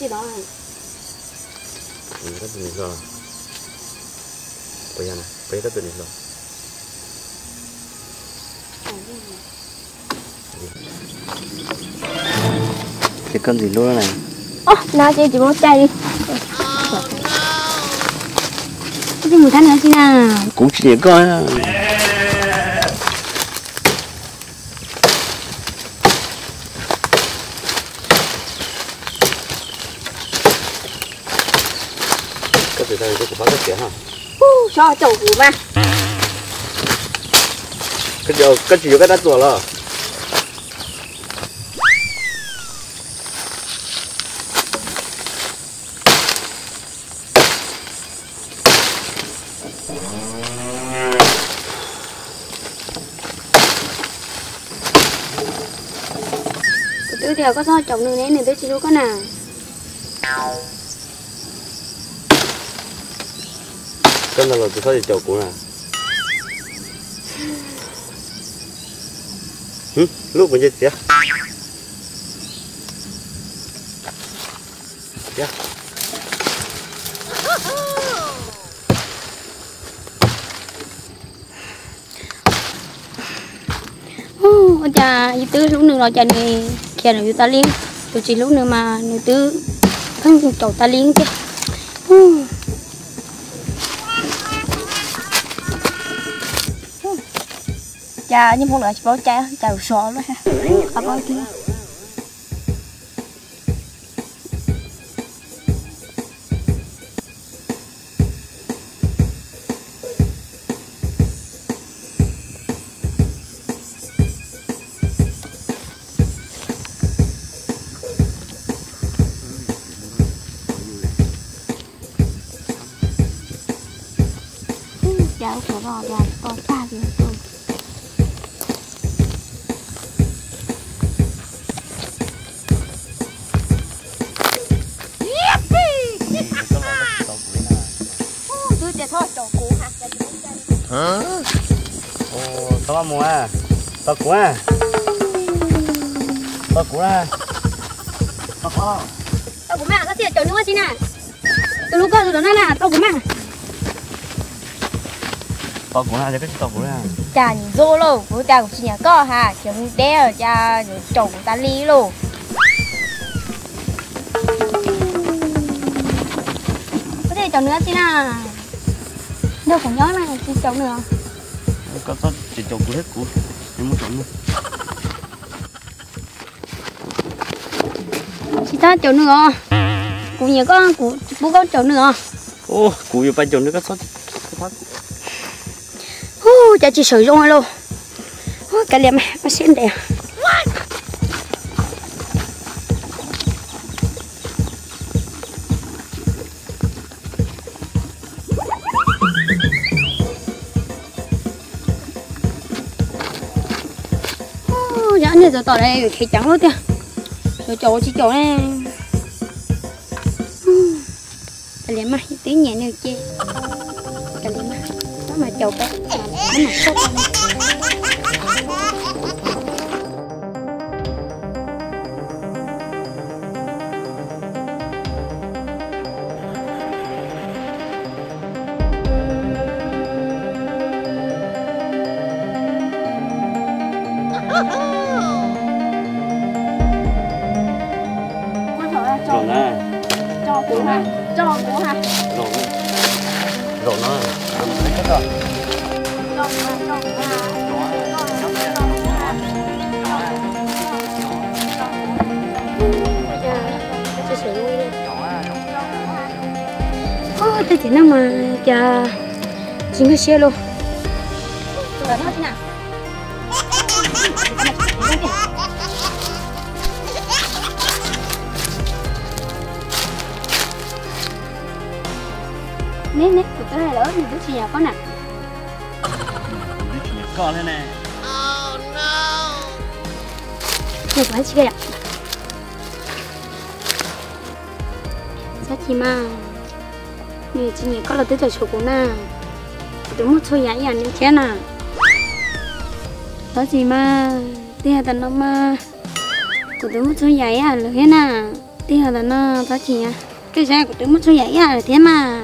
chị đó này. Ini kan tunis lo Payah nah, payah kan tunis lo Cái con gì luôn này? Ô nào chị chị muốn chạy đi. Cái gì mùi than nữa chị nào? Cũng chỉ có Cái gì đây, cái của bác cái hả? cho chậu củ mà. Cái điều, cái chỉ cái đắt rồi là từ từ có cho chậu nữa nên tôi chỉ có nào Cái này là tôi thấy nè. Hử? Lúc mình chết chưa? Ôi chà, như tư lúc nữa rồi chà này kia là ta liên. Tôi chỉ lúc nữa mà nữa tư. Thân cùng ta liên chứ. Chà nhưng không nữa chỉ bảo chà chà đủ sọ luôn ha à con kia chà sọ rồi chà to cha gì tôi tôi Tao mua à? Tao cũ à? Tao cũ à? Tao cũ tao của mẹ có thiệt chậu nữa chị nè tôi lúc đó là tao của mẹ Tao cũ à? Cái tao cũ à? chà nhìn dô lô với cha của chị nhà có hả kiếm đé ở cha chồng của ta ly lô có thể chồng nữa chị nè đâu không nhớ chị chồng nữa Có tao chỉ cũ hết cũ Em muốn chậu nữa chị ta chồng nữa cũng nhớ có cũng bố có chồng nữa Ô, cũ yêu bay chậu nữa có sót Hú, cha chị sử dụng luôn Hú, cái liệm nó xuyên đẹp giờ tỏ đây khi trắng luôn kìa. Rồi chỗ chỉ chỗ này. Hú, cái liệm này tí nhẹ nữa chê cái liệm mà. Nó mà chậu bé nó mà sốt cho cũ ha cho cũ ha Rồi nè Rồi. Nó cách rồi. Cho cũ ha Ôi, thế nó mà chờ chính cái xe luôn. Rồi nó thế nào? Nè nè, tụi cái này chị nhà con nè. Đi nhà con thế này Được quá chị kìa. Sao chị mà nè chị nhà con là tới chỗ của na. Đúng một số giá nhà như thế nào. Sao chị mà, đi hà tần mà. Tụi đúng một số à là thế nào. tí là nó ta chị à cái xe của tôi mất số giải à thế mà.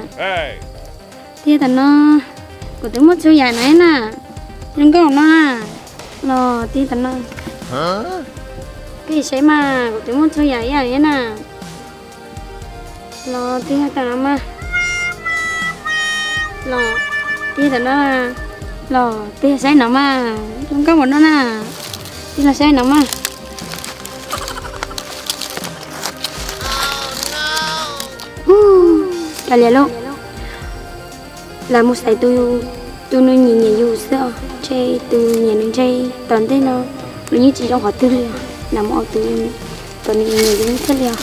Tí là nó của tôi mất số giải này nè. Đừng có nó à. Lo tí là nó. Cái xe mà của tôi mất số giải à thế nè. Lo tí là nó mà lo tí là nó lo tí là xe nó mà đừng có một nó nè. Tí là xe nó mà ta lẽ luôn Là một sải tôi Tôi nó nhìn nhìn dù sợ Chơi từ nhìn đến chơi Toàn thế nó Nó như chỉ trong họ tư liệu là mọi từ Toàn nhìn nhìn đến sợ liệu